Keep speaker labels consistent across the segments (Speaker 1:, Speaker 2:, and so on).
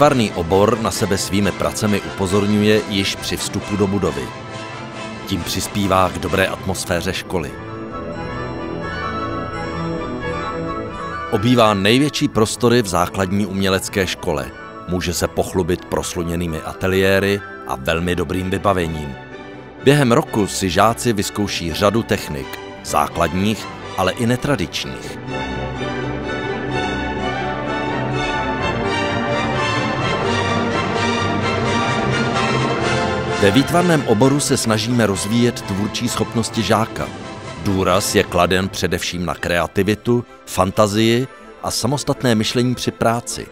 Speaker 1: Výtvarný obor na sebe svými pracemi upozorňuje již při vstupu do budovy. Tím přispívá k dobré atmosféře školy. Obývá největší prostory v základní umělecké škole. Může se pochlubit prosluněnými ateliéry a velmi dobrým vybavením. Během roku si žáci vyzkouší řadu technik, základních, ale i netradičních. Ve výtvarném oboru se snažíme rozvíjet tvůrčí schopnosti žáka. Důraz je kladen především na kreativitu, fantazii a samostatné myšlení při práci.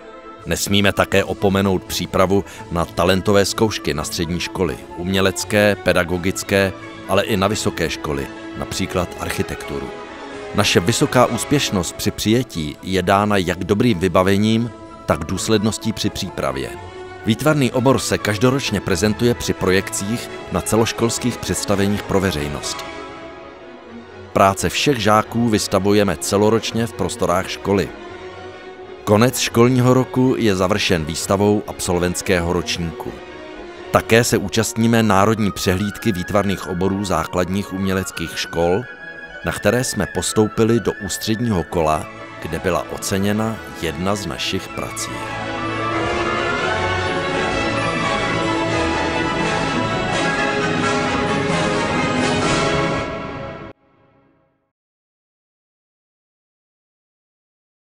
Speaker 1: Nesmíme také opomenout přípravu na talentové zkoušky na střední školy, umělecké, pedagogické, ale i na vysoké školy, například architekturu. Naše vysoká úspěšnost při přijetí je dána jak dobrým vybavením, tak důsledností při přípravě. Výtvarný obor se každoročně prezentuje při projekcích na celoškolských představeních pro veřejnost. Práce všech žáků vystavujeme celoročně v prostorách školy. Konec školního roku je završen výstavou absolventského ročníku. Také se účastníme národní přehlídky výtvarných oborů základních uměleckých škol, na které jsme postoupili do ústředního kola, kde byla oceněna jedna z našich prací.